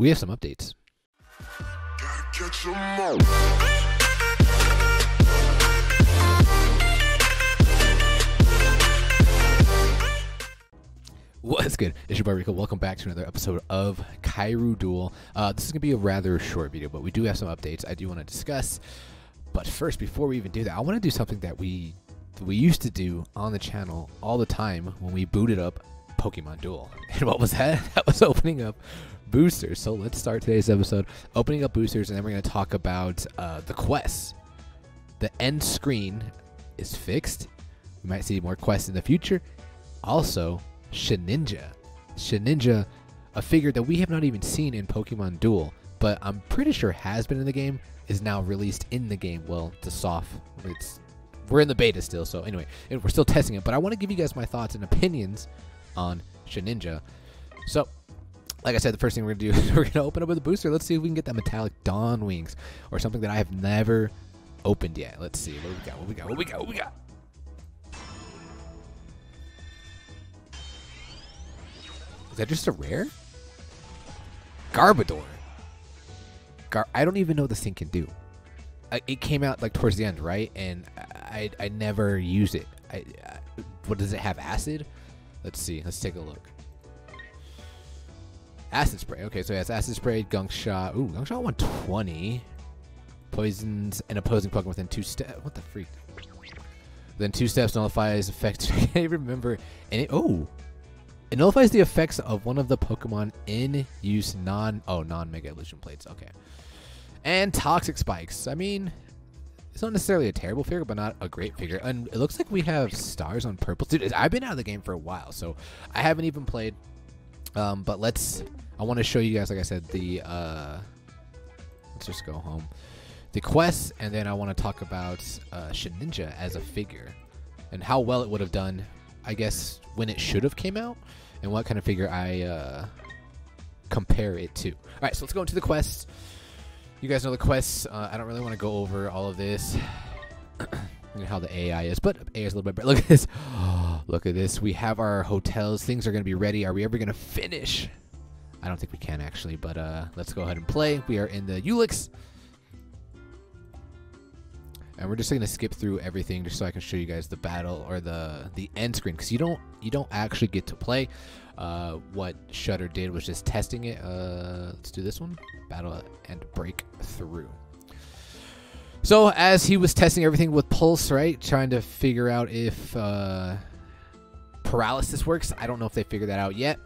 we have some updates. What's good? It's your boy Rico. Welcome back to another episode of Kaeru Duel. Uh, this is going to be a rather short video, but we do have some updates I do want to discuss. But first, before we even do that, I want to do something that we we used to do on the channel all the time when we booted up Pokemon Duel. And what was that? That was opening up boosters. So let's start today's episode opening up boosters, and then we're going to talk about uh, the quests. The end screen is fixed. We might see more quests in the future. Also, Shedinja. Shedinja, a figure that we have not even seen in Pokemon Duel, but I'm pretty sure has been in the game, is now released in the game. Well, the soft. It's we're in the beta still, so anyway, we're still testing it. But I want to give you guys my thoughts and opinions on Shedinja. So, like I said, the first thing we're gonna do is we're gonna open up with a booster. Let's see if we can get that metallic Dawn Wings or something that I have never opened yet. Let's see what we got. What we got. What we got. What we got. Is that just a rare? Garbodor. Gar I don't even know what this thing can do. I, it came out like towards the end, right? And I, I, I never used it. I, I, what does it have? Acid? Let's see. Let's take a look. Acid spray. Okay, so it has acid spray, gunk shot. Ooh, gunk shot 120. Poisons an opposing Pokemon within two steps. What the freak? Then two steps nullifies effects. I can't even remember. And oh, it nullifies the effects of one of the Pokemon in use non oh non Mega Evolution plates. Okay, and toxic spikes. I mean, it's not necessarily a terrible figure, but not a great figure. And it looks like we have stars on purple. Dude, I've been out of the game for a while, so I haven't even played. Um, but let's. I want to show you guys, like I said, the. Uh, let's just go home. The quest, and then I want to talk about uh, Shedinja as a figure, and how well it would have done. I guess when it should have came out, and what kind of figure I uh, compare it to. All right, so let's go into the quest. You guys know the quests. Uh, I don't really want to go over all of this. how the AI is, but AI is a little bit better. Look at this. Look at this. We have our hotels. Things are going to be ready. Are we ever going to finish? I don't think we can actually, but uh, let's go ahead and play. We are in the Ulix. And we're just going to skip through everything just so I can show you guys the battle or the the end screen because you don't you don't actually get to play. Uh, what Shutter did was just testing it. Uh, let's do this one. Battle and break through. So as he was testing everything with Pulse, right, trying to figure out if uh, paralysis works. I don't know if they figured that out yet.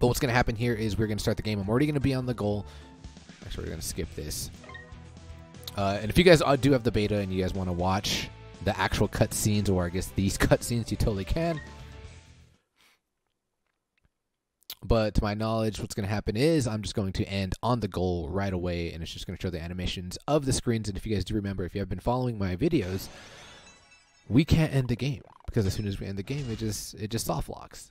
But what's going to happen here is we're going to start the game. I'm already going to be on the goal. Actually, we're going to skip this. Uh, and if you guys do have the beta and you guys want to watch the actual cutscenes, or I guess these cutscenes, you totally can. But to my knowledge, what's going to happen is I'm just going to end on the goal right away, and it's just going to show the animations of the screens. And if you guys do remember, if you have been following my videos, we can't end the game because as soon as we end the game, it just it just soft locks.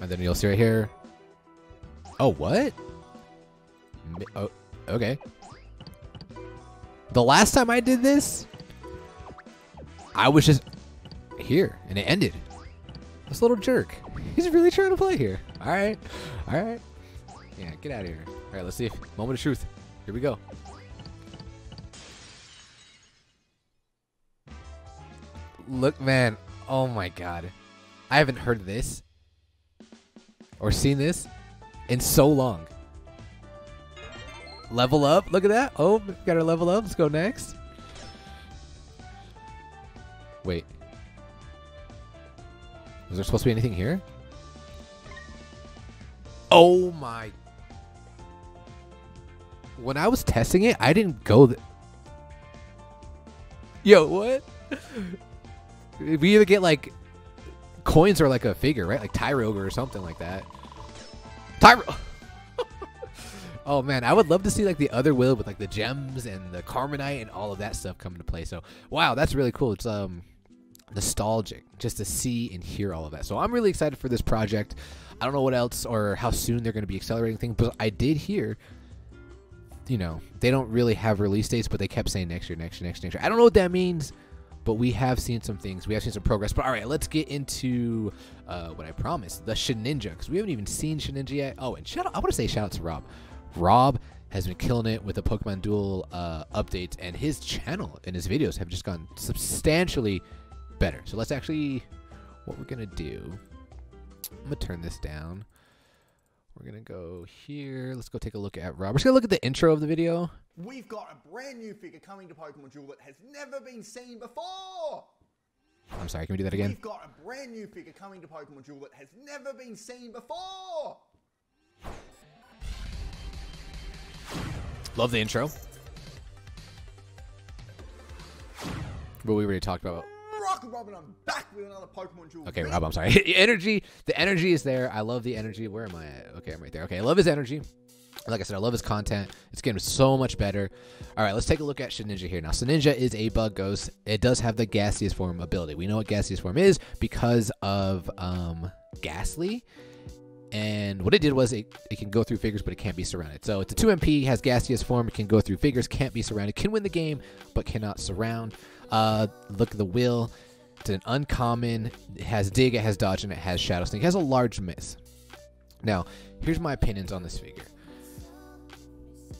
And then you'll see right here. Oh, what? Oh, okay. The last time I did this, I was just here, and it ended. This little jerk. He's really trying to play here. All right. All right. Yeah, get out of here. All right, let's see. Moment of truth. Here we go. Look, man. Oh, my God. I haven't heard this or seen this in so long. Level up. Look at that. Oh, got our level up. Let's go next. Wait. Is there supposed to be anything here? Oh my. When I was testing it, I didn't go. Th Yo, what? we either get like coins or like a figure, right? Like Tyrogue or something like that. Tyro. Oh man, I would love to see like the other will with like the gems and the Carmonite and all of that stuff come into play. So wow, that's really cool. It's um nostalgic just to see and hear all of that. So I'm really excited for this project. I don't know what else or how soon they're going to be accelerating things, but I did hear you know, they don't really have release dates, but they kept saying next year, next year, next year, next year. I don't know what that means, but we have seen some things. We have seen some progress. But all right, let's get into uh, what I promised the Shedinja, because we haven't even seen Shedinja yet. Oh, and shout out, I want to say shout out to Rob. Rob has been killing it with the Pokemon Duel uh, updates, and his channel and his videos have just gone substantially better. So let's actually, what we're going to do, I'm going to turn this down. We're going to go here. Let's go take a look at Rob. We're just to look at the intro of the video. We've got a brand new figure coming to Pokemon Duel that has never been seen before. I'm sorry, can we do that again? We've got a brand new figure coming to Pokemon Duel that has never been seen before. Love the intro. But we already talked about. Rock Robin, I'm back with another Pokemon Duel. Okay, video. Rob, I'm sorry. energy, the energy is there. I love the energy. Where am I at? Okay, I'm right there. Okay, I love his energy. Like I said, I love his content. It's getting so much better. All right, let's take a look at Shedinja here. Now, Shedinja is a bug ghost. It does have the gaseous form ability. We know what gaseous form is because of um, Gastly. And what it did was it, it can go through figures, but it can't be surrounded. So it's a 2MP, has gaseous form, it can go through figures, can't be surrounded, can win the game, but cannot surround. Uh, look at the will. It's an uncommon. It has dig, it has dodge, and it has shadow sneak. It has a large miss. Now, here's my opinions on this figure.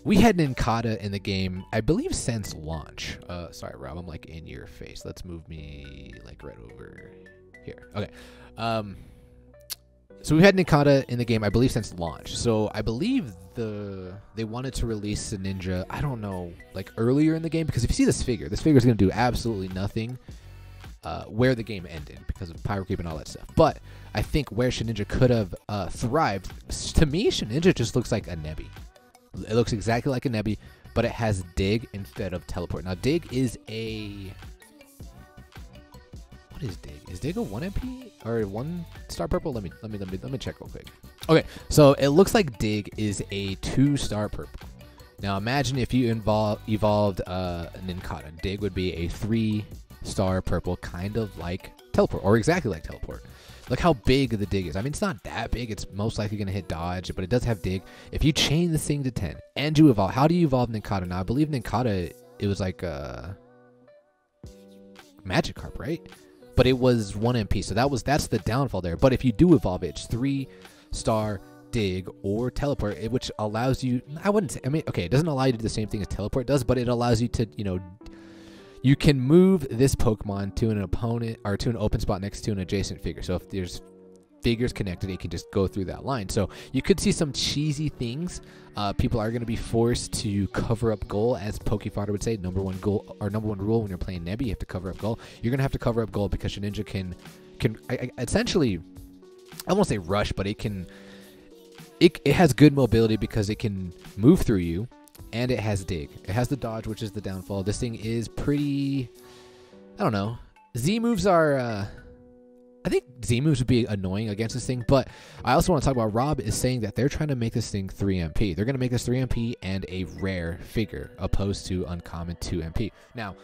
We had Nincada in the game, I believe, since launch. Uh, sorry, Rob, I'm like in your face. Let's move me like right over here. Okay. Um, so we've had Nincada in the game, I believe, since launch. So I believe the they wanted to release the ninja. I don't know, like earlier in the game, because if you see this figure, this figure is going to do absolutely nothing uh, where the game ended because of pyro creep and all that stuff. But I think where Shedinja could have uh, thrived, to me, Shedinja just looks like a Nebby. It looks exactly like a Nebby, but it has dig instead of teleport. Now, dig is a what is dig? Is dig a one MP or one star purple? Let me let me let me let me check real quick. Okay, so it looks like dig is a two star purple. Now imagine if you involve, evolved uh, Nincada. Dig would be a three star purple, kind of like teleport, or exactly like teleport. Look how big the dig is. I mean, it's not that big. It's most likely going to hit dodge, but it does have dig. If you chain this thing to 10 and you evolve, how do you evolve Nincada? Now, I believe Nincada, it was like a Magikarp, right? But it was 1 MP, so that was that's the downfall there. But if you do evolve it, it's 3 star dig or teleport which allows you i wouldn't say i mean okay it doesn't allow you to do the same thing as teleport does but it allows you to you know you can move this pokemon to an opponent or to an open spot next to an adjacent figure so if there's figures connected it can just go through that line. So you could see some cheesy things. Uh, people are going to be forced to cover up goal as pokefodder would say number one goal or number one rule when you're playing nebby you have to cover up goal. You're going to have to cover up goal because your ninja can can I, I, essentially i won't say rush but it can it, it has good mobility because it can move through you and it has dig. It has the dodge which is the downfall. This thing is pretty i don't know. Z moves are uh i think z moves would be annoying against this thing but i also want to talk about rob is saying that they're trying to make this thing 3mp they're going to make this 3mp and a rare figure opposed to uncommon 2mp now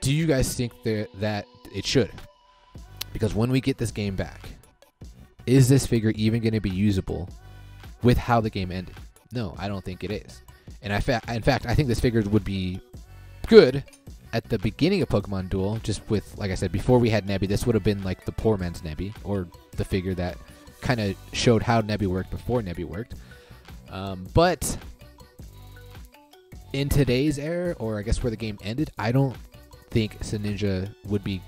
do you guys think that that it should because when we get this game back is this figure even going to be usable with how the game ended? No, I don't think it is. And I fa- in fact, I think this figure would be good at the beginning of Pokemon Duel, just with, like I said, before we had Nebby, this would have been like the poor man's Nebby, or the figure that kind of showed how Nebby worked before Nebby worked. Um, but in today's era, or I guess where the game ended, I don't think Ninja would be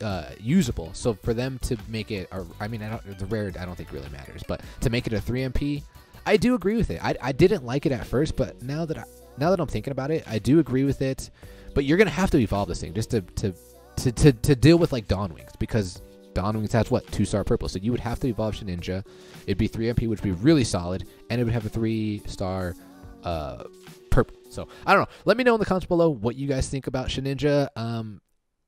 uh, usable. So for them to make it, or I mean, I don't, the rare I don't think really matters, but to make it a 3MP, I do agree with it. I, I didn't like it at first, but now that I, now that I'm thinking about it, I do agree with it. But you're gonna have to evolve this thing just to to to, to, to deal with like Dawn Wings because Dawn Wings has what two star purple, so you would have to evolve Ninja. It'd be 3MP, which would be really solid, and it would have a three star uh, purple. So I don't know. Let me know in the comments below what you guys think about Shedinja. Um,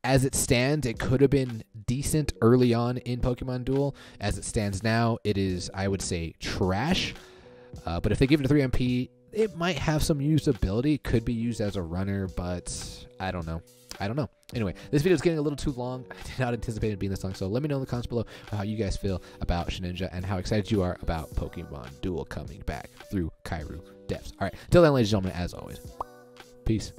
as it stands, it could have been decent early on in Pokemon Duel. As it stands now, it is, I would say, trash. Uh, but if they give it a 3MP, it might have some usability. Could be used as a runner, but I don't know. I don't know. Anyway, this video is getting a little too long. I did not anticipate it being this long, so let me know in the comments below how you guys feel about Shedinja and how excited you are about Pokemon Duel coming back through Kaeru Depths. All right, till then, ladies and gentlemen, as always, peace.